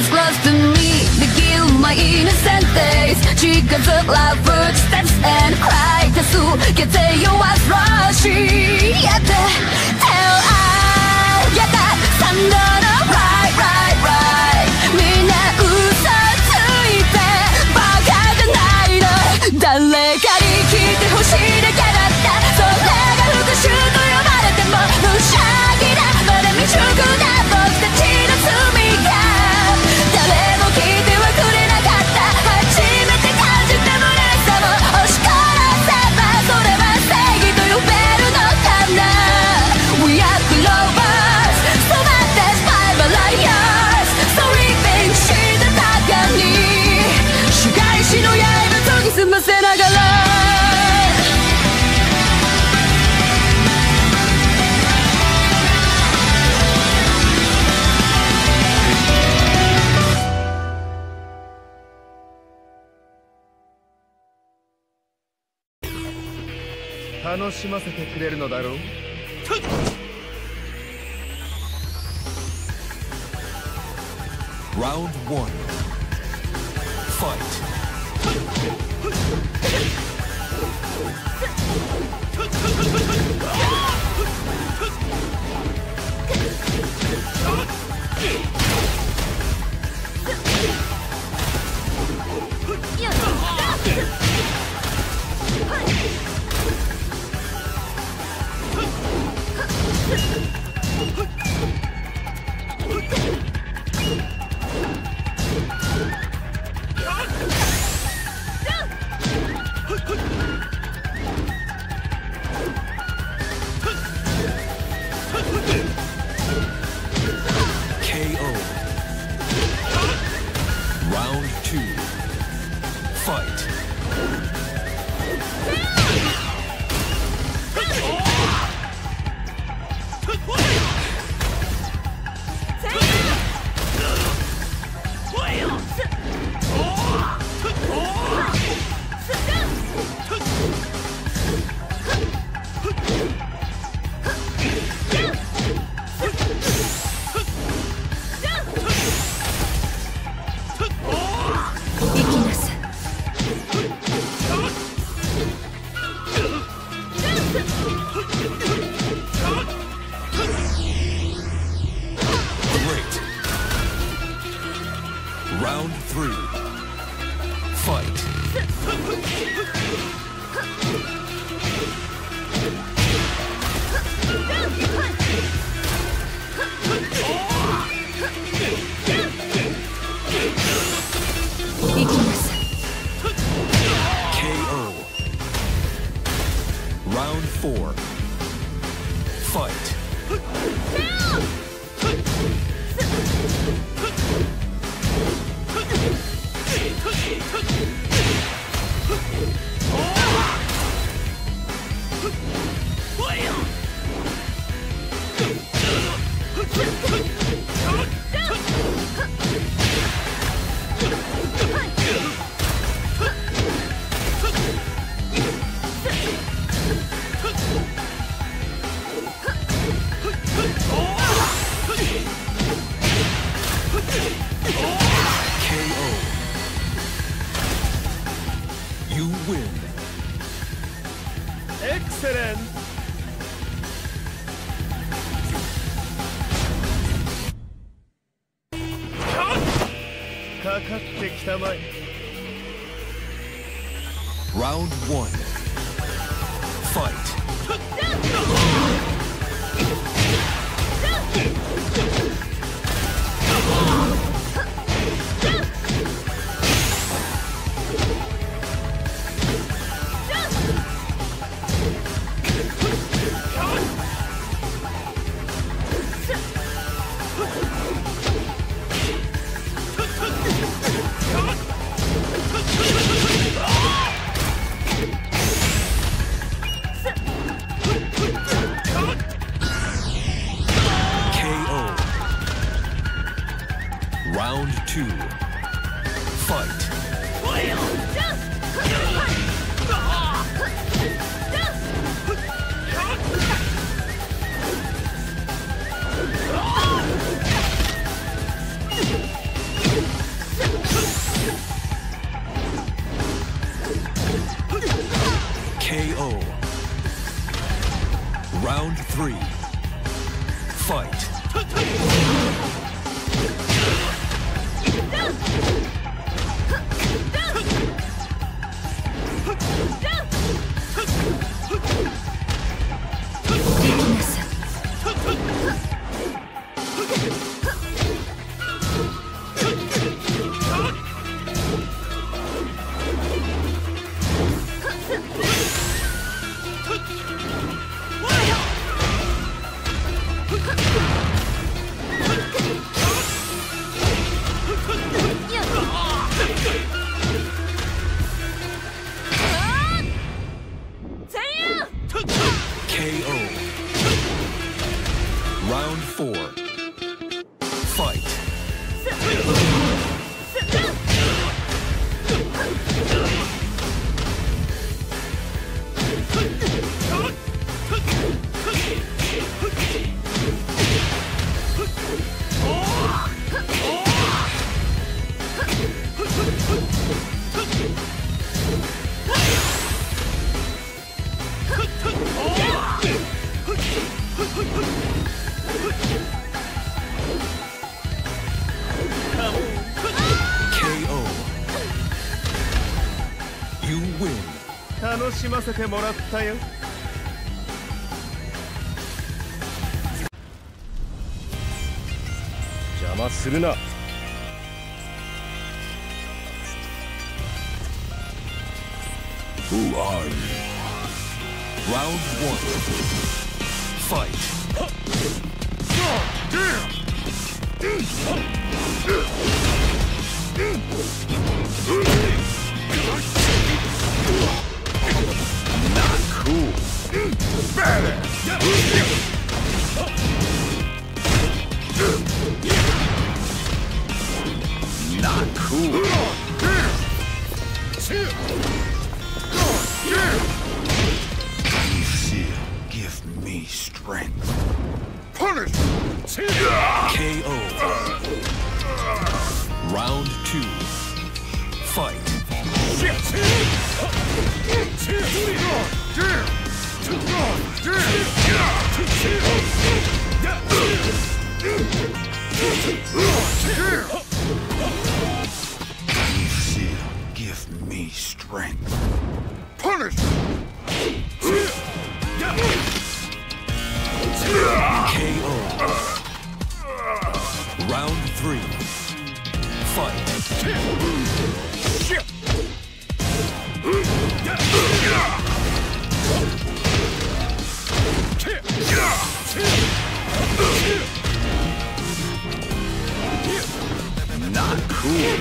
as close to me They kill my innocent days. Chickens look like food steps and cry Kasu, get you was rushy Yet the "Tell I get that thunder right, right, right みんな嘘ついてバカじゃないの誰かに聞いてほしいだけだったそれが復讐と呼ばれても無邪気だまだ未熟楽しませてくれるのだろう？1 Round three. You win. Excellent! Round one. Fight. 楽しませてもらったよ邪魔するな Who are you? Round one. Fight. Not cool Badass. Not cool cool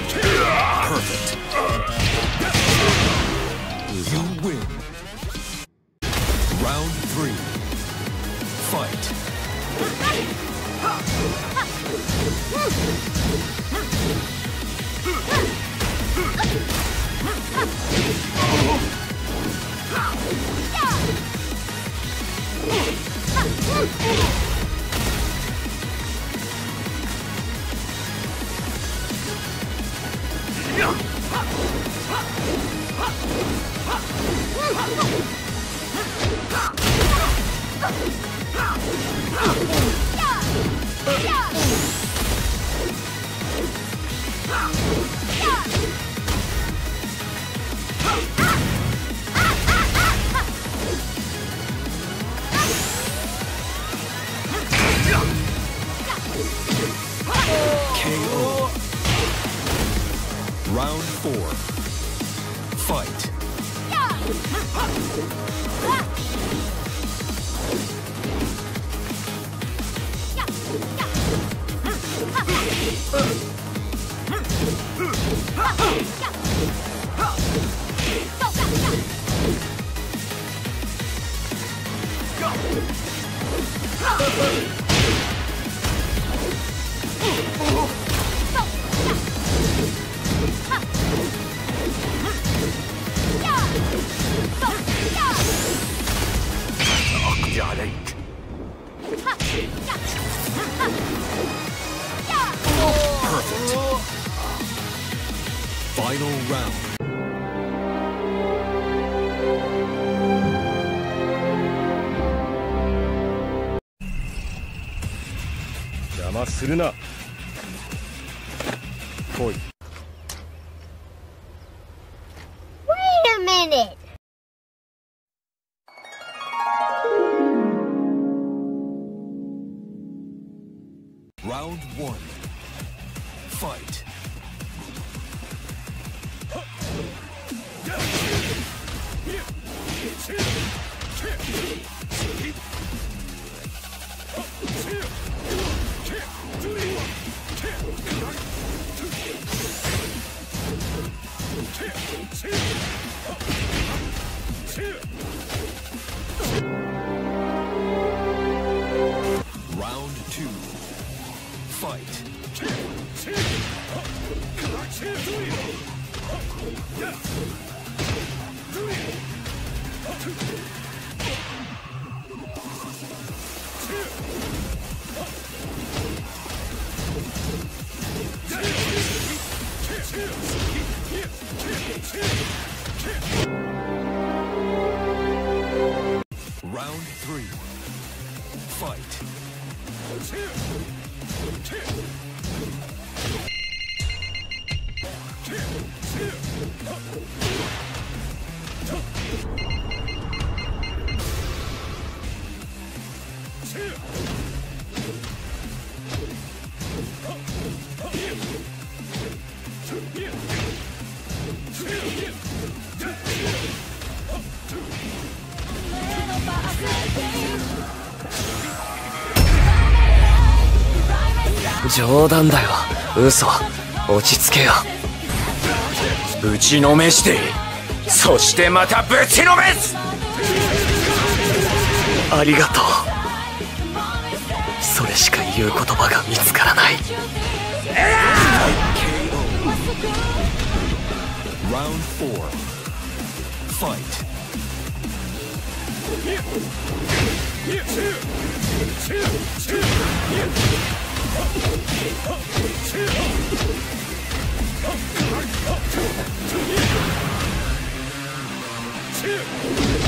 Perfect. You win. Round three. Fight. final round. Wait a minute. Round one. Fight. Round 冗談だよ。嘘。落ち着けよ。ぶちのめして。そしてまたぶちのめす！ありがとう。それしか言う言葉が見つからない。Two!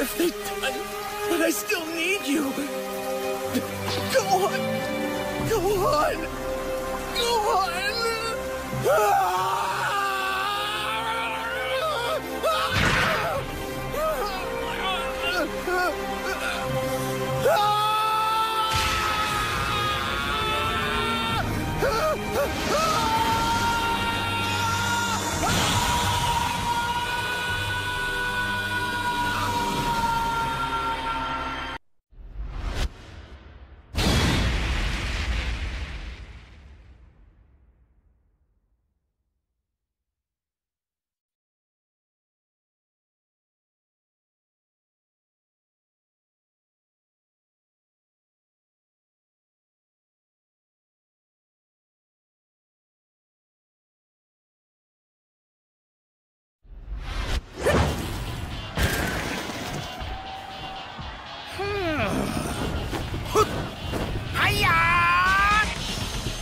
Have they done? But I still need you. Go on. Go on. Go on. Ah!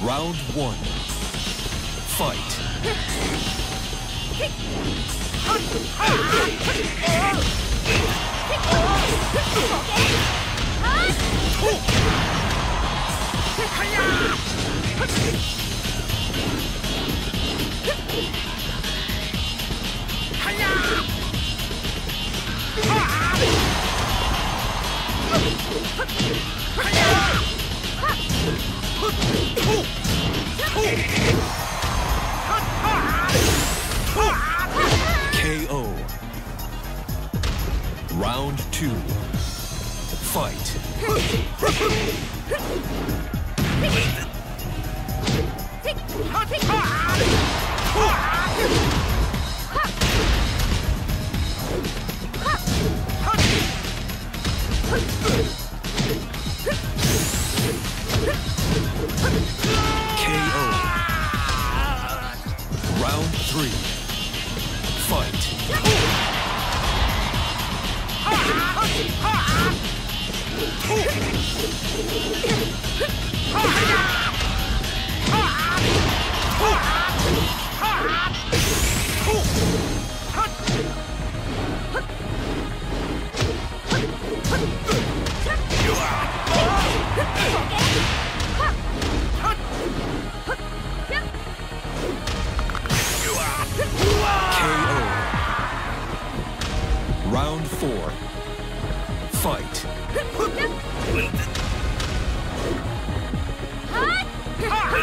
Round one. Fight. KO. Oh! Round four. Fight. Hey!